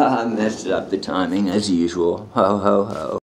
I messed up the timing as usual. Ho, ho, ho.